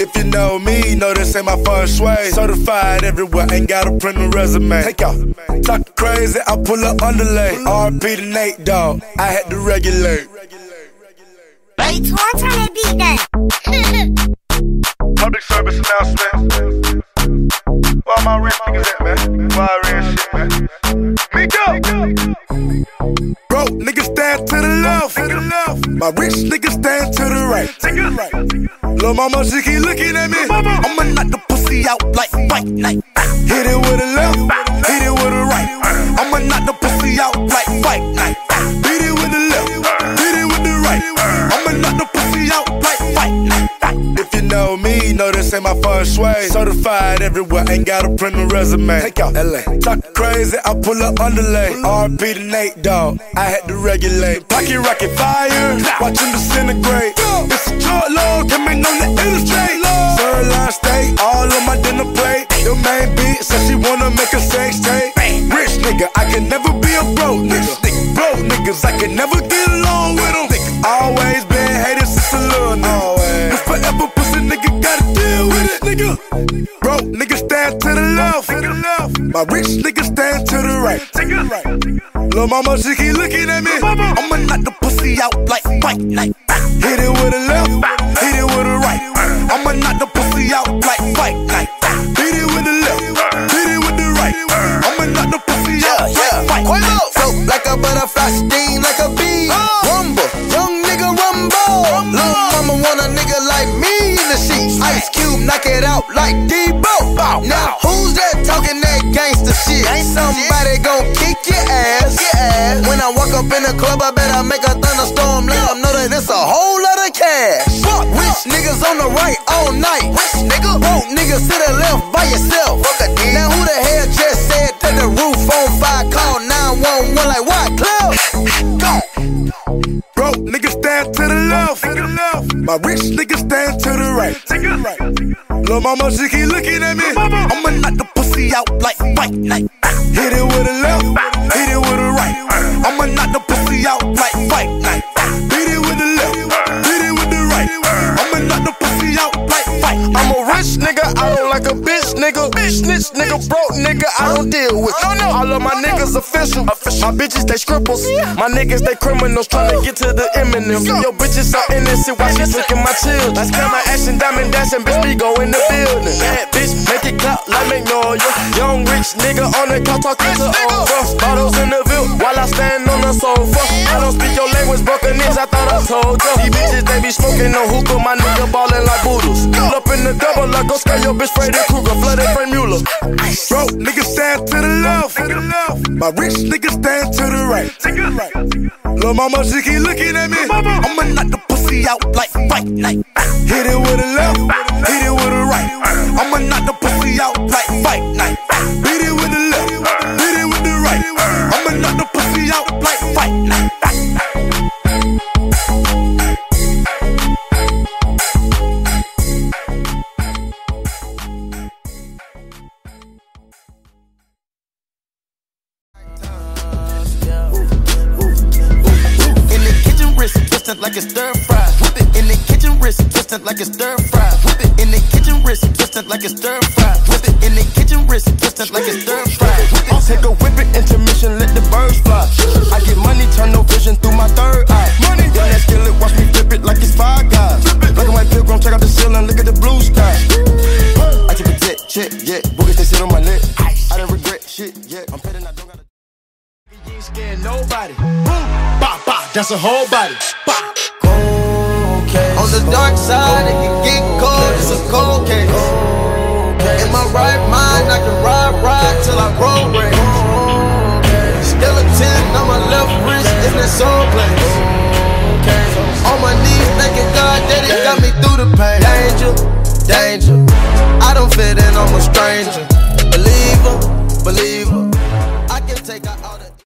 If you know me, know this ain't my feng shui. Certified everywhere, ain't got a print a resume. Take off. Talk crazy, I pull up andele. RP to Nate Dogg. I had to regulate. Wait, turn that beat then. Public service announcement. Where my rich niggas at, man? Why real shit, man? Migo! Bro, niggas stand to the left. To the left. My rich niggas stand to the right. To the right. Lil' mama, she keep looking at me. I'ma knock the pussy out like fight night. Hit it with a left, hit it with a right. I'ma knock the pussy out like fight night. Hit it with the left, hit it with the right. I'ma knock the pussy out like fight night. If you know me, know this ain't my first sway. Certified everywhere, ain't got a print a resume. Take out LA. Talk crazy, I pull up andele. RP to Nate Dogg. I had to regulate. Pocket rocket fire, watch him disintegrate. It's a short log, on the illustrate. Sirloin steak, all on my dinner plate. Your main beat says she wanna make a sex tape. Rich nigga, I can never be a broke nigga. Broke niggas, I can never get along with them. Always been hated since a little nigga. But forever pussy nigga gotta deal with it, nigga. Broke niggas stand to the left. My rich niggas stand to the right. Lil' mama, she keep looking at me. I'ma knock the pussy out like fight night. Hit it with a left, Lil' mama want a nigga like me in the sheets. Ice Cube, knock it out like Debo. Now who's that talking that gangster shit? Somebody gon' kick your ass. When I walk up in the club, I better make a thunderstorm. Let them know that it's a whole lot of cash. Rich niggas on the right all night. Rich nigga, broke niggas to the left by yourself. Now who the hell just said that the roof on My rich niggas stand to the right. Lil' mama, she keep looking at me. I'ma knock the pussy out like fight night. Hit it with a I don't like a bitch nigga. Bitch, snitch nigga, broke nigga, I don't deal with. All of my niggas official. My bitches, they scribbles. My niggas, they criminals trying to get to the Eminem. Yo, bitches so innocent, why she taking my children? That's kind of action, diamond dancing, bitch, we go in the building. Bad bitch, make it clap like Magnolia. Young rich nigga on the couch talking to old bros. Bottles in the view while I stand on the sofa. I don't speak your language, broken niggas, I thought I told you. These bitches, they be smoking no hookah, my nigga ballin' like boodles. Pull up in the double, like go scare your bitch, Freddy Krueger, flooded Franck Muller. Broke niggas stand to the left. My rich niggas stand to the right. Lil' mama, she keep looking at me. I'ma knock the pussy out like fight night. Hit it with a left, hit it with a right. I'ma knock the pussy out like fight twisted like it's stir fry. Whip it in the kitchen, wrist twisted like it's stir fry. Whip it in the kitchen, wrist twisted like it's stir fry. Whip it in the kitchen, wrist twisted like it's stir fry. I'll take a whip it intermission, let the birds fly. I get money, turn no vision through my third eye. Money, run that skillet, watch me flip it like it's five guys. Black and white pilgrim, check out the ceiling, look at the blue sky. I take a jet, jet, yeah. Boogers they sit on my lip. I don't regret shit, yeah. I'm petting, I don't gotta. You ain't scared nobody. Boom, that's a whole body. Bah. On the dark side, it can get cold. It's a cold case. In my right mind, I can ride, ride till I roll rain. Still a 10 on my left wrist, in that soul place. On my knees, thanking God that it got me through the pain. Danger, danger. I don't fit in, I'm a stranger. Believer, believer. I can take out all the.